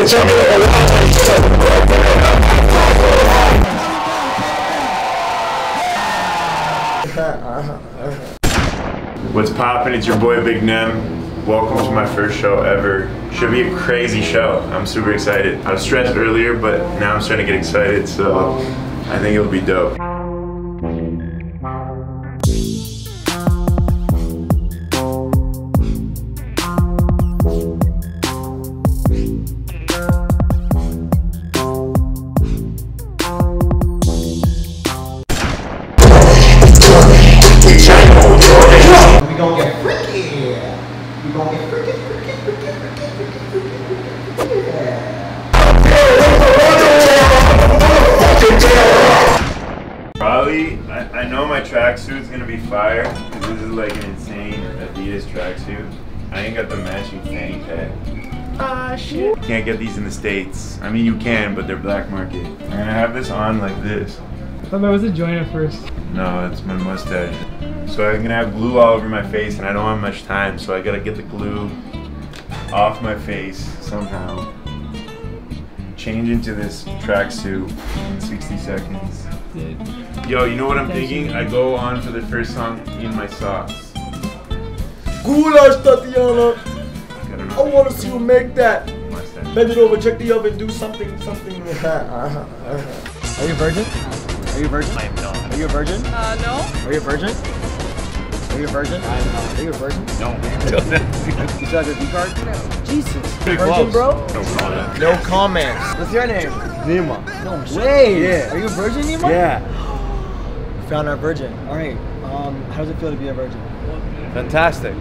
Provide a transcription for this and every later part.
What's poppin'? It's your boy Big Nem. Welcome to my first show ever. Should be a crazy show. I'm super excited. I was stressed earlier, but now I'm starting to get excited, so I think it'll be dope. Probably, I, I know my tracksuit's gonna be fire, because this is like an insane Adidas tracksuit. I ain't got the matching fanny pack. Ah, shit. You can't get these in the States. I mean, you can, but they're black market. I'm gonna have this on like this. I thought that was a joint at first. No, it's my mustache. So I'm gonna have glue all over my face, and I don't have much time, so I gotta get the glue off my face somehow. Change into this tracksuit in 60 seconds. Yo, you know what I'm thinking? I go on for the first song in my socks. Goulash, Tatiana. Gotta I wanna see you make that. Bend it over, check the oven, do something, something. Are you a virgin? Are you a virgin? I am not. Are you a virgin? Uh, no. Are you a virgin? Are you a virgin? I am not. Are you a virgin? No. you still have your V card? No. Jesus. virgin, bro? No comment. No comments. What's your name? Nima. No way. Yeah. Are you a virgin, Nemo? Yeah. We found our virgin. All right. Um, how does it feel to be a virgin? Fantastic.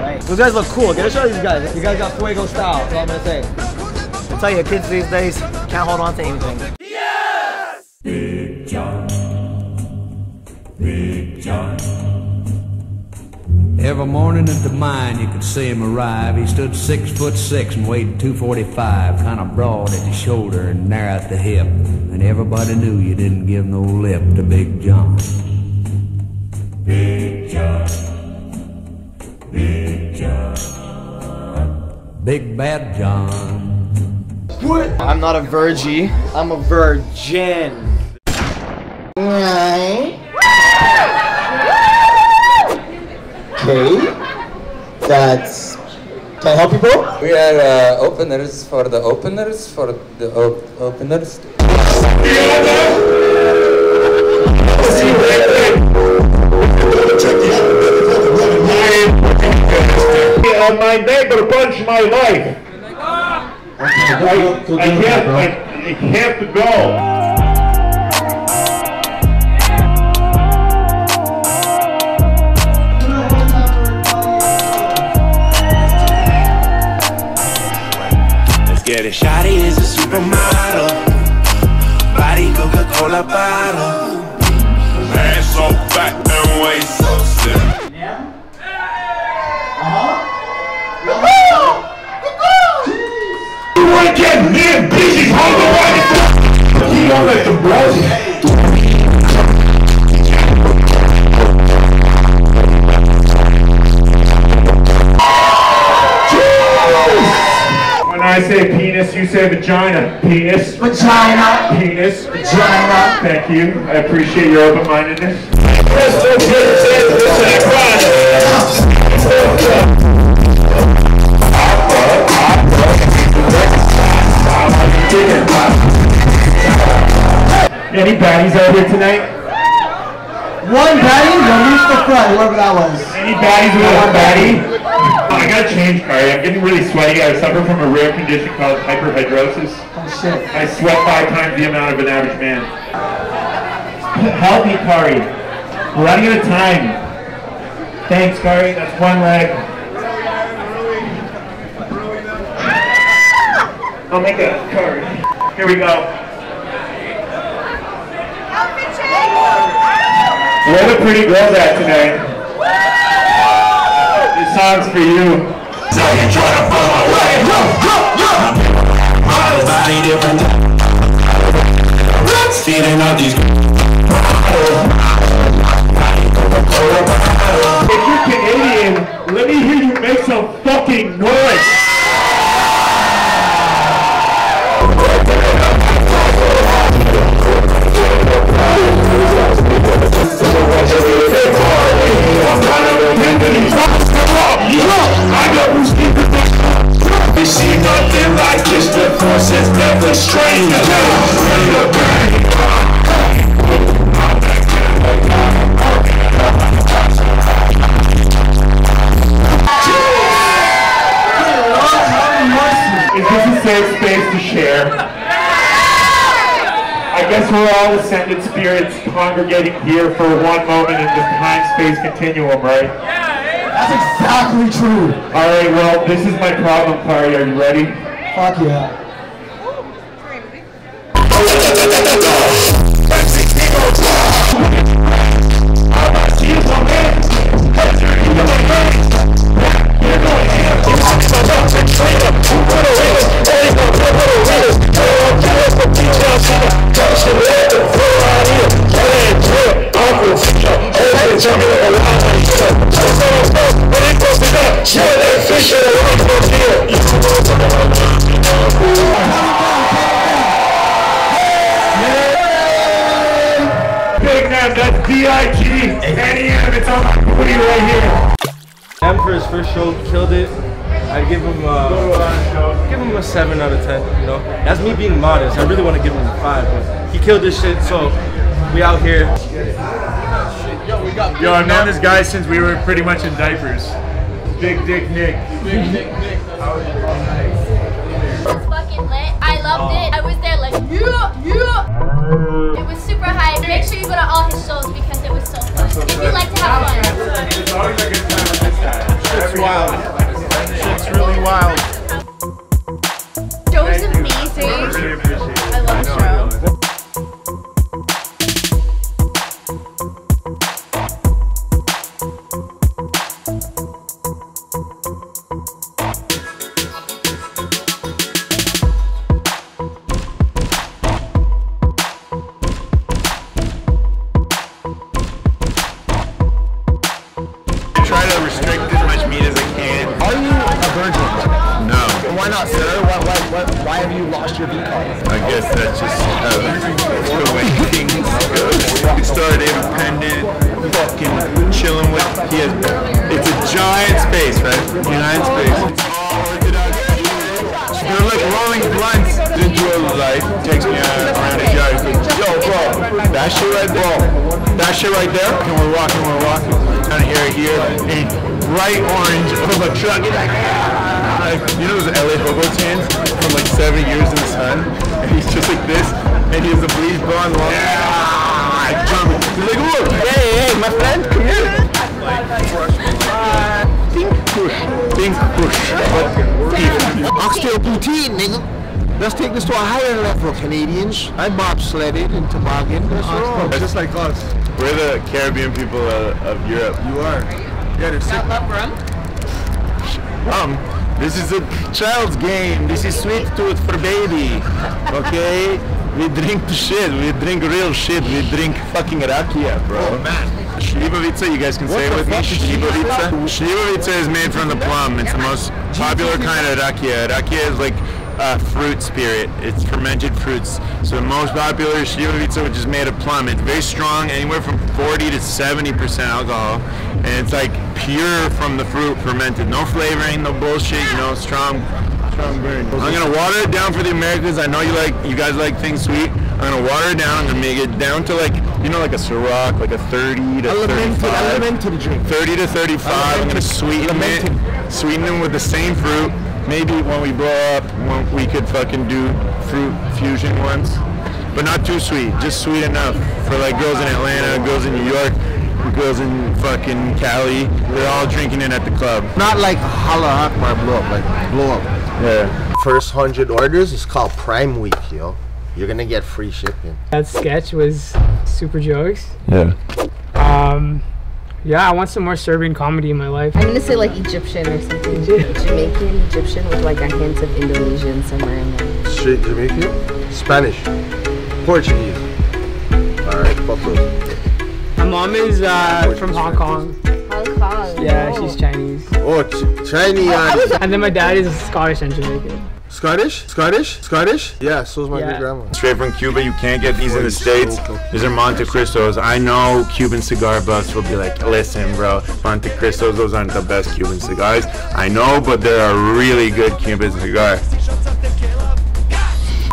Right. Those guys look cool. Get a shot of these guys. You guys got fuego style. That's all I'm gonna say. I tell you, kids these days can't hold on to anything. Every morning at the mine, you could see him arrive. He stood six foot six and weighed 245, kind of broad at the shoulder and narrow at the hip. And everybody knew you didn't give no lip to Big John. Big John. Big John. Big Bad John. What? I'm not a virgie. I'm a virgin. Okay. That's. Can I help you, bro? We are uh, openers for the openers for the op- openers. on my neighbor punched my wife. I, I have, I, I have to go. Get. Shotty is a supermodel. Body Coca-Cola bottle. Ass so fat and waist so slim. Yeah. Uh-huh. You wanna get me and bitches home the You don't let the bros. Say penis, you say vagina. Penis. Vagina. Penis. Vagina. Thank you. I appreciate your open-mindedness. Any baddies out here tonight? One baddie, release the front, whoever that was. Any baddies with one baddie? I gotta change, Kari. I'm getting really sweaty. I suffer from a rare condition called hyperhidrosis. Oh shit. I sweat five times the amount of an average man. Help me, Kari. We're running out of time. Thanks, Kari. That's one leg. I'll make a card. Here we go. Where are the pretty girls at tonight? This song's for you. So you try to fall away. Yo, yo, yo. My body different. Feeding up these. Force is definitely strange. Ready to bang. Is a safe space to share? I guess we're all ascended spirits congregating here for one moment in the time-space continuum, right? That's exactly true. All right, well, this is my problem, Kari. Are you ready? Fuck yeah. Big D-I-G. N-E-M, it's on my booty right here. M for his first show killed it. I'd give him uh, give him a seven out of ten. You know, that's me being modest. I really want to give him a five, but he killed this shit. So we out here. Yo, I've known this guy since we were pretty much in diapers. Big Dick Nick. was fucking lit. I loved it. I was there like, yeah, yeah. It was super hype. Make sure you go to all his shows because it was so you like to have fun. It's always a good time with this guy. Shit's wild. Shit's really wild. Not, sir? Why, why, have you lost your V card? I guess that's just that's the way things go. He started independent, fucking chilling with. He has. It's a giant space, right? Giant space. They're like rolling blunts into a life. Takes me around a yard. Yo, bro, that shit right there, that shit right there. And we're walking, we're walking. Down here, here, and bright orange of a truck. He's like, "Ah." you know those LA hobo tans from like seven years in the sun, and he's just like this, and he has a bleach blonde long. Yeah, jumping. He's like, look, hey, hey, my friend, come here. Think push, think push, but beef. Oxtail poutine, nigga. Let's take this to a higher level, Canadians. I bobsledded and toboggan. That's all. Just like us. We're the Caribbean people of, of Europe. You are. Yeah, they're sick. Um, this is a child's game. This is sweet tooth for baby. Okay? We drink shit. We drink real shit. We drink fucking rakia, bro. Oh, man. Shlivovica, you guys can say it with me. Shlivovica. Shlivovica is made from the plum. It's the most popular kind of rakia. Rakia is like uh, fruit spirit. It's fermented fruits. So the most popular is Shlivovica, which is made of plum. It's very strong, anywhere from 40 to 70% alcohol. And it's like pure from the fruit fermented. No flavoring, no bullshit, you know, strong strong burn. I'm gonna water it down for the Americans. I know you like you guys like things sweet. I'm gonna water it down. I'm gonna make it down to like you know like a Ciroc, like a 30 to Elemented, 35. elemented drink. 30 to 35. I'm gonna sweeten it. Sweeten them with the same fruit. Maybe when we blow up, when we could fucking do fruit fusion once, But not too sweet, just sweet enough for like girls in Atlanta, girls in New York, girls in fucking Cali. They're all drinking it at the club. Not like Hala Akbar blow up, like blow up. Yeah. First hundred orders is called Prime Week, yo. You're gonna get free shipping. That sketch was super jokes. Yeah. Um, yeah, I want some more Serbian comedy in my life. I'm gonna say like Egyptian or something. Jamaican, Egyptian with like a hint of Indonesian somewhere in there. Straight Jamaican? Spanish. Portuguese. Alright, fuck those. My mom is uh, from Hong Kong. Hong Kong. Yeah, no. she's Chinese. Oh, Ch- Chinese. I And then my dad is Scottish and Jamaican. Scottish? Scottish? Scottish? Yeah, so so's my Yeah. great grandma. Straight from Cuba, you can't get these in the States. These are Montecristos. I know Cuban cigar buffs will be like, listen, bro, Montecristos, those aren't the best Cuban cigars. I know, but they're a really good Cuban cigar.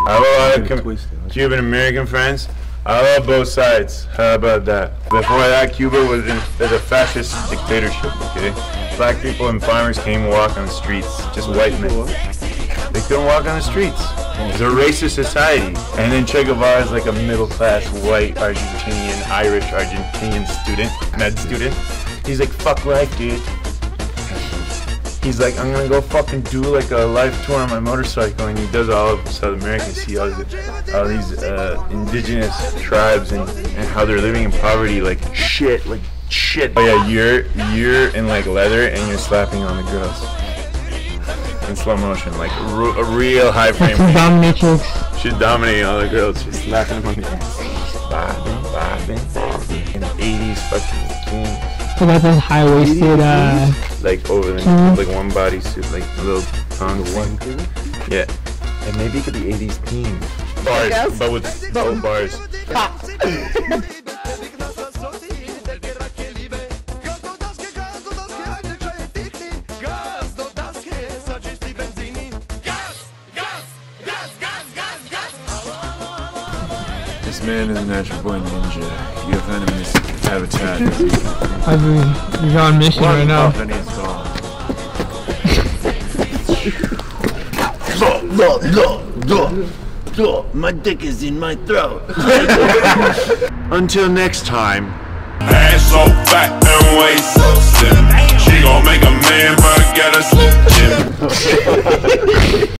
I have a lot of Cuban American friends. I love both sides. How about that? Before that, Cuba was, in, was a fascist dictatorship. Okay, black people and farmers came and walk on the streets. Just white men. They couldn't walk on the streets. It's a racist society. And then Che Guevara is like a middle class white Argentinian, Irish Argentinian student, med student. He's like, fuck life, dude. He's like, I'm gonna go fucking do like a live tour on my motorcycle, and he does all of South America, see all, the, all these uh, indigenous tribes and, and how they're living in poverty, like shit, like shit. Oh yeah, you're you're in like leather and you're slapping on the girls in slow motion, like r- a real high frame. Dominatrix. She's dominating all the girls. She's slapping them on the ass, bobbing, bobbing, bobbing. In the 80s, fucking king I got this high waisted. Uh, like over the like one bodysuit, like a little tongue one. Yeah, and maybe it could be 80s theme. Bars, but with both bars. man is a natural born ninja. You have found him in his habitat. I mean, you're on mission right now. Look, look, look, look, my dick is in my throat. Until next time. Ass so fat and waist so slim. She gon' make a man forget a slim Jim.